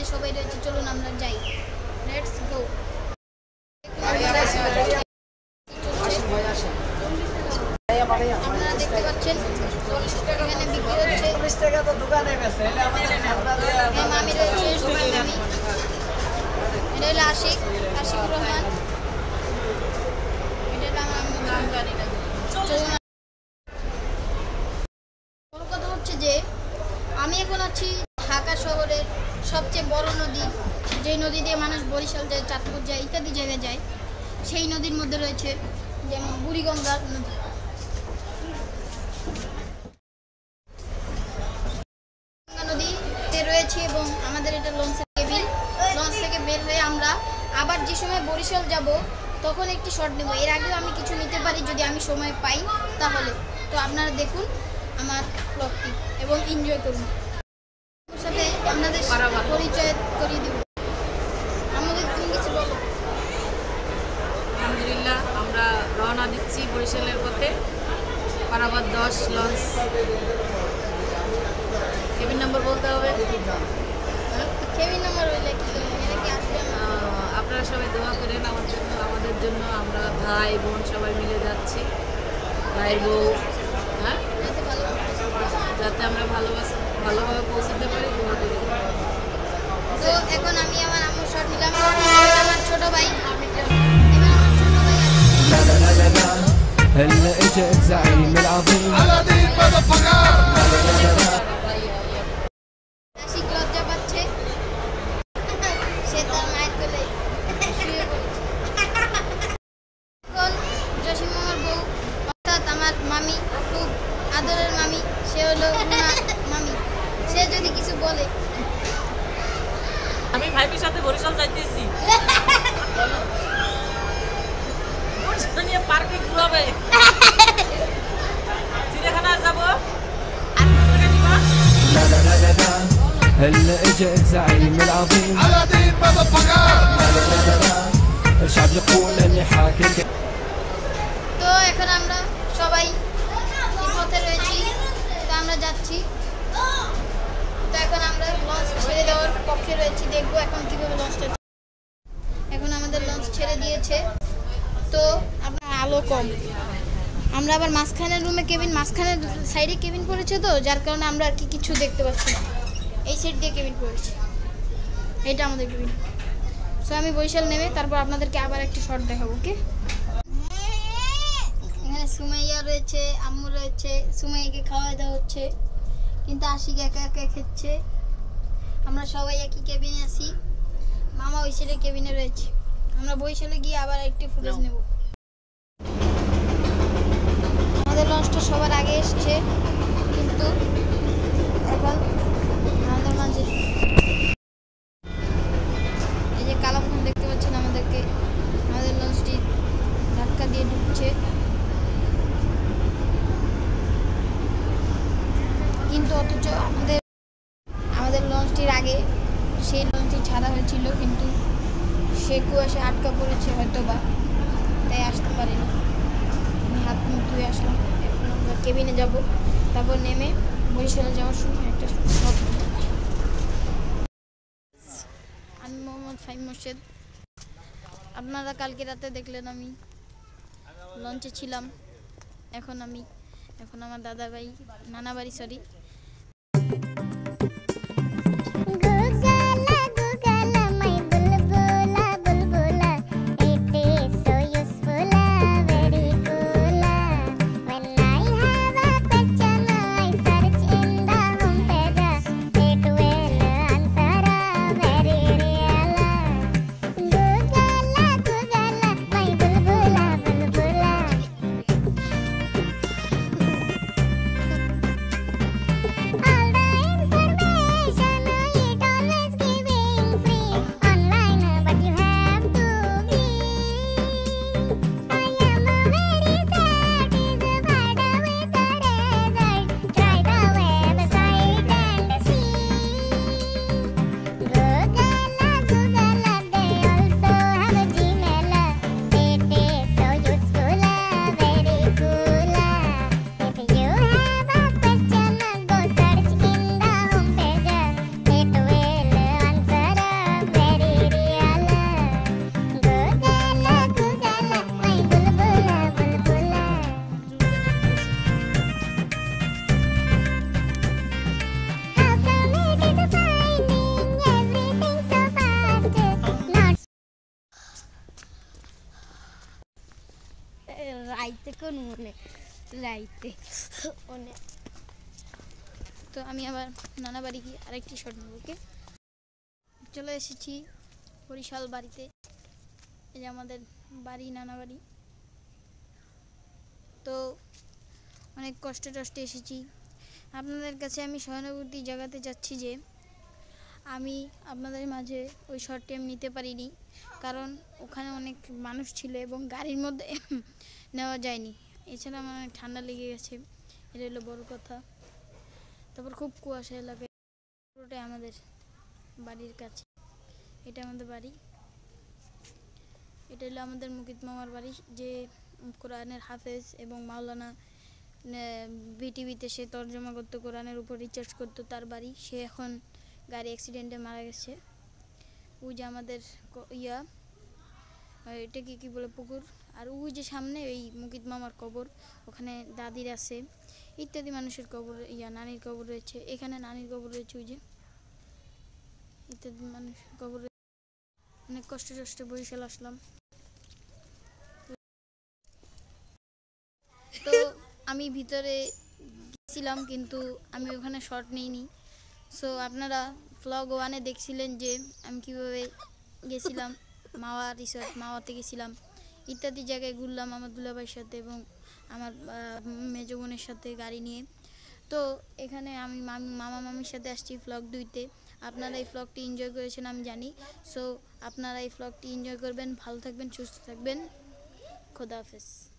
এখানে সবাই রয়েছে, চলুন আমরা যাই। লেটস গো আপনারা দেখতে পাচ্ছেন, এখানে হচ্ছে। হ্যাঁ, আমি রয়েছে আশিক আমি এখন আছি ঢাকা শহরের সবচেয়ে বড় নদী, যেই নদী দিয়ে মানুষ বরিশাল যায়, চাঁদপুর যায়, ইত্যাদি জায়গায় যায়, সেই নদীর মধ্যে রয়েছে যেমন বুড়িগঙ্গা নদী। নদীতে রয়েছে এবং আমাদের এটা লঞ্চের কেবিন লঞ্চ থেকে বের হয়ে আমরা আবার যে সময় বরিশাল যাব, তখন একটি শট নেব। এর আগেও আমি কিছু নিতে পারি, যদি আমি সময় পাই তাহলে। তো আপনারা দেখুন আমার ব্লগটি এবং এনজয় করুন। আপনাদের পরিচয় করিয়ে দেব। আমাদের তুমি কিছু বলো। আলহামদুলিল্লাহ আমরা রওনা দিচ্ছি বরিশালের পথে। পারাবাদ দশ লঞ্চ। কেবিন নম্বর বলতে হবে? কেবিন নাম্বার হইলে কি আপনারা সবাই দোয়া করেন আমার জন্য আমাদের জন্য। আমরা ভাই বোন সবাই মিলে যাচ্ছি। ভাই বউ হ্যাঁ? যাতে আমরা ভালোবাসা ভালোভাবে পৌঁছাতে পারি দোয়া করি তো এখন আমি আমার আম্মুর শট নিলাম এটা আমার ছোট ভাই এবার আমার ছোট ভাই আছে। هلا اجا الزعيم العظيم আশিক লজ্জা যাইতেছি বরিশাল নিয়ে পার্কে ঘুরাবে চিড়িয়াখানা যাবো আর কত টাকা নিবা? هلا اجا الزعيم العظيم الشعب يقول اني حاكم তো এখন আমরা সবাই এই পথে রয়েছি তো আমরা যাচ্ছি তো এখন আমরা লঞ্চ ছেড়ে দেওয়ার পক্ষে রয়েছি। দেখব এখন কীভাবে লঞ্চটা এখন আমাদের লঞ্চ ছেড়ে দিয়েছে। তো আপনার আলো কম। আমরা আবার মাঝখানের রুমে কেবিন মাঝখানের সাইডে কেবিন পড়েছে তো, যার কারণে আমরা আর কি কিছু দেখতে পাচ্ছি না। এই সাইড দিয়ে কেবিন পড়েছে এটা আমাদের কেবিন সো আমি বরিশাল নেমে তারপর আপনাদেরকে আবার একটি শর্ট দেখাবো ওকে এখানে সুমাইয়া রয়েছে, আম্মু রয়েছে, সুমাইয়াকে খাওয়া দেওয়া হচ্ছে। কিন্তু আশিক একা একা খেচ্ছে। আমরা সবাই একই কেবিনে আছি। মামা ওই ছেলে কেবিনে রয়েছে। আমরা বৈশালে গিয়ে আবার একটি ফুটেজ নেব। আমাদের লঞ্চটা সবার আগে এসছে। কিন্তু এখন আমাদের মাঝে এই যে কালাম খান দেখতে পাচ্ছেন আমাদেরকে আমাদের লঞ্চটি ধাক্কা দিয়ে ঢুকছে কিন্তু অথচ আমাদের লঞ্চটির আগে, সেই লঞ্চটি ছাড়া হয়েছিল কিন্তু সে কুয়াশা আটকা পড়েছে হয়তো বা তাই আসতে পারেনি। আমি হাত মুখ ধুয়ে আসলাম। এখন আমরা কেবিনে যাব। তারপর নেমে বরিশালে যাওয়ার সময় একটা আমি মোহাম্মদ ফাইম মোর্শেদ। আপনারা কালকে রাতে দেখলেন আমি লঞ্চে ছিলাম। এখন আমি এখন আমার দাদা ভাই নানা বাড়ি সরি রাইতে অনেক তো আমি আবার নানা বাড়ি গিয়ে আরেকটি শট নেব ওকে চলে এসেছি বরিশাল বাড়িতে। এই যে আমাদের বাড়ি, নানা বাড়ি। তো অনেক কষ্টে টষ্টে এসেছি। আপনাদের কাছে আমি সহানুভূতি জাগাতে চাচ্ছি যে আমি আপনাদের মাঝে ওই শটটি আমি নিতে পারিনি। কারণ ওখানে অনেক মানুষ ছিল এবং গাড়ির মধ্যে নেওয়া যায়নি। এছাড়া আমার অনেক ঠান্ডা লেগে গেছে। এটা হলো বড় কথা। তারপর খুব কুয়াশা এলাকায়। পুরোটাই আমাদের বাড়ির কাছে। এটা আমাদের বাড়ি। এটা হলো আমাদের মুকিত মামার বাড়ি, যে কোরআনের হাফেজ এবং মাওলানা বিটিভিতে সে তর্জমা করতো, কোরআনের উপর রিচার্জ করতো তার বাড়ি। সে এখন গাড়ি অ্যাক্সিডেন্টে মারা গেছে। ওই যে আমাদের ইয়া এটা কি কি বলে, পুকুর? আর ওই যে সামনে ওই মুকিত মামার কবর, ওখানে দাদির আছে। ইত্যাদি মানুষের কবর, ইয়া, নানির কবর রয়েছে। এখানে নানির কবর রয়েছে ওই যে। ইত্যাদি মানুষের কবর। অনেক কষ্ট টষ্টে বরিশাল আসলাম। তো আমি ভিতরে গেছিলাম, কিন্তু আমি ওখানে শর্ট নিইনি। সো আপনারা ফ্লগ ওয়ানে দেখছিলেন যে আমি কীভাবে গেছিলাম, মাওয়া রিসর্ট মাওয়াতে গেছিলাম। ইত্যাদি জায়গায় ঘুরলাম আমার দুলাভাইয়ের সাথে এবং আমার মেজো বোনের সাথে গাড়ি নিয়ে। তো, এখানে আমি মামি, মামা মামির সাথে আসছি ফ্লগ দুইতে। আপনারা এই ফ্লগটি এনজয় করেছেন আমি জানি। সো আপনারা এই ফ্লগটি এনজয় করবেন, ভালো থাকবেন, সুস্থ থাকবেন। খোদা হাফেজ।